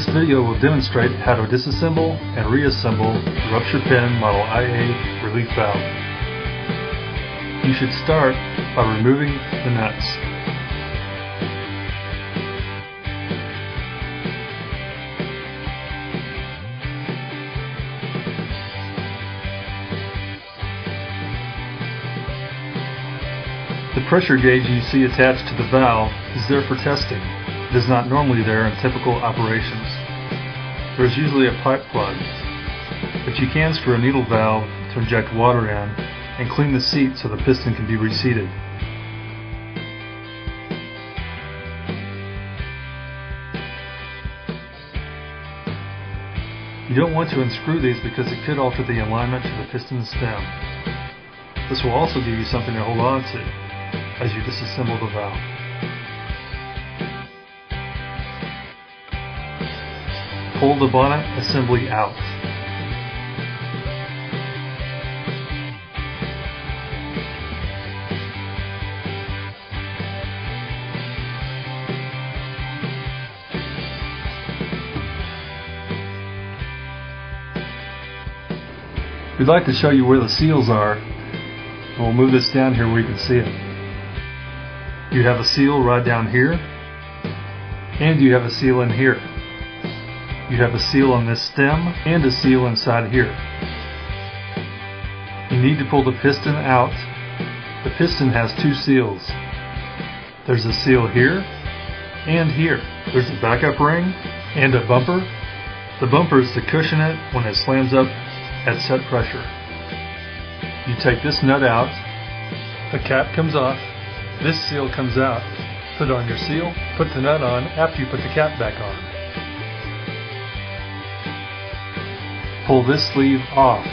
video will demonstrate how to disassemble and reassemble the rupture pin Model IA relief valve. You should start by removing the nuts. The pressure gauge you see attached to the valve is there for testing. It is not normally there in typical operations. There is usually a pipe plug, but you can screw a needle valve to inject water in and clean the seat so the piston can be reseated. You don't want to unscrew these because it could alter the alignment to the piston stem. This will also give you something to hold on to as you disassemble the valve. Pull the bonnet assembly out. We'd like to show you where the seals are. And We'll move this down here where you can see it. You have a seal right down here, and you have a seal in here. You have a seal on this stem and a seal inside here. You need to pull the piston out. The piston has two seals. There's a seal here and here. There's a backup ring and a bumper. The bumper is to cushion it when it slams up at set pressure. You take this nut out, the cap comes off, this seal comes out. Put on your seal, put the nut on after you put the cap back on. Pull this sleeve off.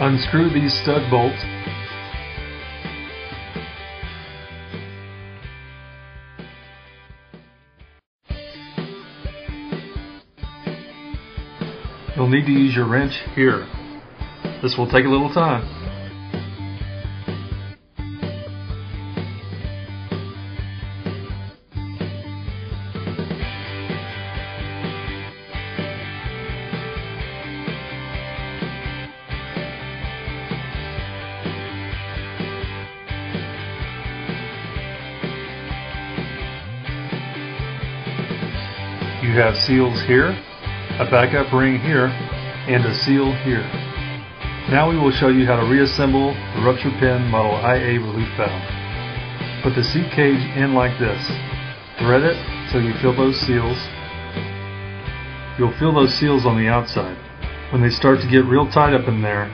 Unscrew these stud bolts You'll need to use your wrench here. This will take a little time. You have seals here, a backup ring here, and a seal here. Now we will show you how to reassemble the rupture pin Model IA relief valve. Put the seat cage in like this. Thread it till you feel those seals. You'll feel those seals on the outside. When they start to get real tight up in there,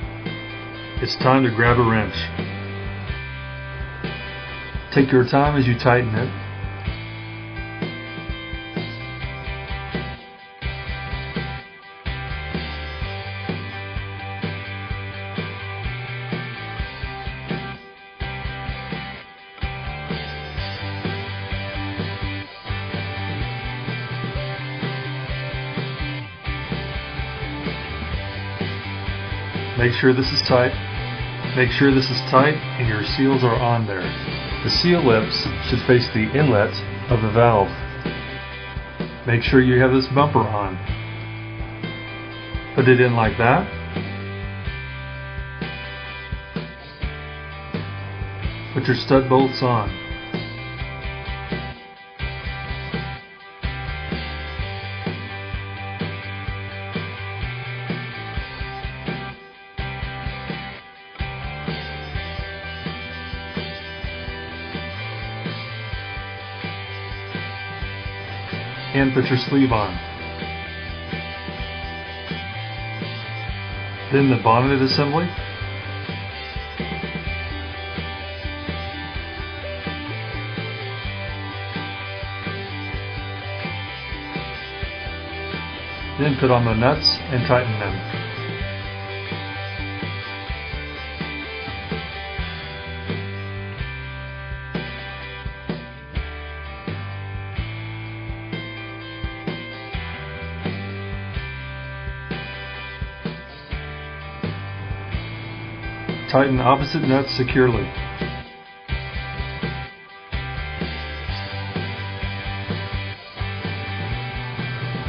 it's time to grab a wrench. Take your time as you tighten it Make sure this is tight. Make sure this is tight and your seals are on there. The seal lips should face the inlet of the valve. Make sure you have this bumper on. Put it in like that. Put your stud bolts on. And put your sleeve on. Then the bonnet assembly. Then put on the nuts and tighten them. Tighten opposite nuts securely.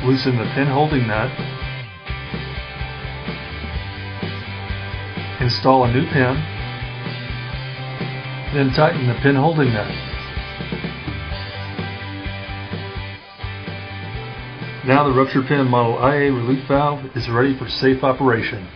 loosen the pin holding nut, install a new pin, then tighten the pin holding nut. Now the rupture pin model IA relief valve is ready for safe operation.